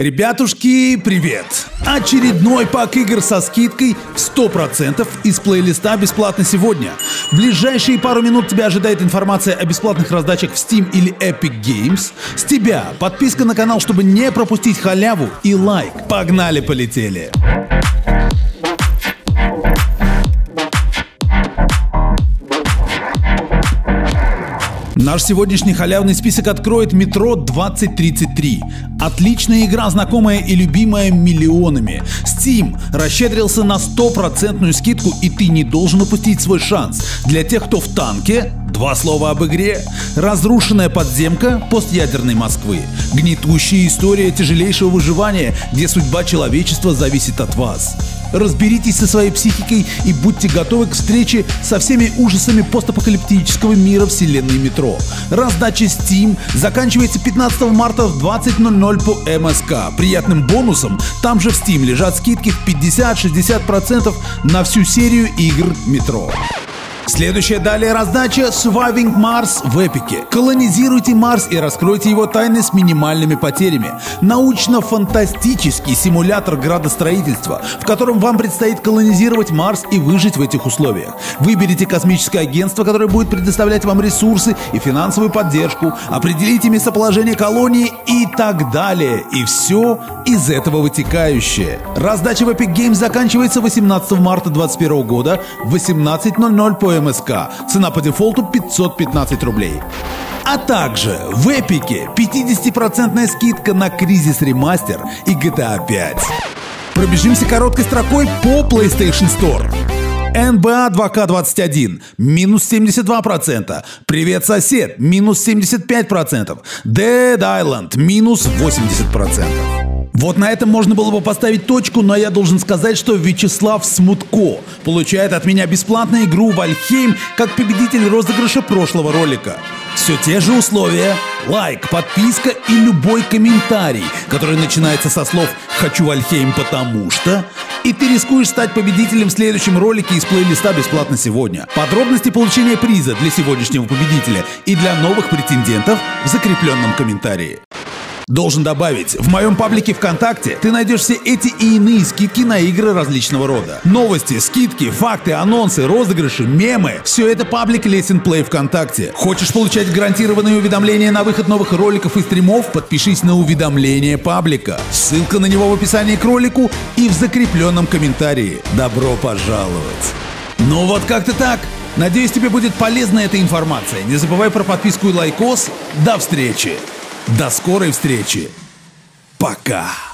Ребятушки, привет! Очередной пак игр со скидкой в 100% из плейлиста бесплатно сегодня. В ближайшие пару минут тебя ожидает информация о бесплатных раздачах в Steam или Epic Games. С тебя подписка на канал, чтобы не пропустить халяву и лайк. Погнали, полетели! Наш сегодняшний халявный список откроет метро 2033. Отличная игра, знакомая и любимая миллионами. Steam расщедрился на стопроцентную скидку и ты не должен упустить свой шанс. Для тех, кто в танке, Два слова об игре. Разрушенная подземка постядерной Москвы. Гнетущая история тяжелейшего выживания, где судьба человечества зависит от вас. Разберитесь со своей психикой и будьте готовы к встрече со всеми ужасами постапокалиптического мира вселенной метро. Раздача Steam заканчивается 15 марта в 20.00 по МСК. Приятным бонусом там же в Steam лежат скидки в 50-60% на всю серию игр метро. Следующая далее раздача Surviving Mars в эпике. Колонизируйте Марс и раскройте его тайны с минимальными потерями. Научно-фантастический симулятор градостроительства, в котором вам предстоит колонизировать Марс и выжить в этих условиях. Выберите космическое агентство, которое будет предоставлять вам ресурсы и финансовую поддержку, определите местоположение колонии и так далее. И все из этого вытекающее. Раздача в Epic Games заканчивается 18 марта 2021 года в 18.00 по МСК. Цена по дефолту 515 рублей. А также в Эпике 50% скидка на Кризис Ремастер и GTA 5. Пробежимся короткой строкой по PlayStation Store. NBA 2K21 минус 72%. Привет, сосед минус 75%. Dead Island минус 80%. Вот на этом можно было бы поставить точку, но я должен сказать, что Вячеслав Смутко получает от меня бесплатную игру Вальхейм как победитель розыгрыша прошлого ролика. Все те же условия, лайк, подписка и любой комментарий, который начинается со слов «Хочу Вальхейм потому что», и ты рискуешь стать победителем в следующем ролике из плейлиста бесплатно сегодня. Подробности получения приза для сегодняшнего победителя и для новых претендентов в закрепленном комментарии. Должен добавить, в моем паблике ВКонтакте ты найдешь все эти и иные скидки на игры различного рода. Новости, скидки, факты, анонсы, розыгрыши, мемы. Все это паблик Лесен Плей ВКонтакте. Хочешь получать гарантированные уведомления на выход новых роликов и стримов? Подпишись на уведомления паблика. Ссылка на него в описании к ролику и в закрепленном комментарии. Добро пожаловать! Ну вот как-то так. Надеюсь, тебе будет полезна эта информация. Не забывай про подписку и лайкос. До встречи! До скорой встречи. Пока.